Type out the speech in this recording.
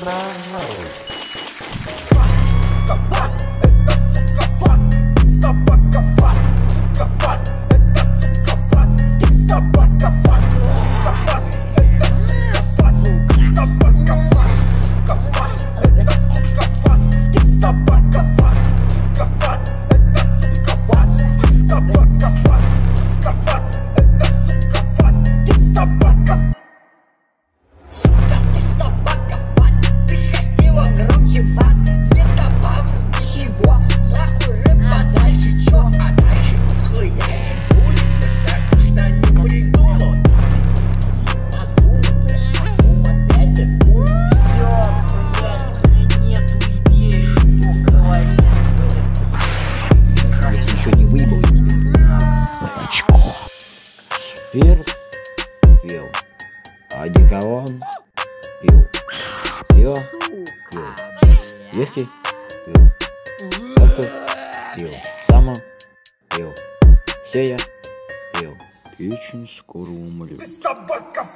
Bravo. спирт пил, а одеколон пил, пиво пил, виски пил, водку пил, само пил, все я пил. Очень скоро умру. Собака,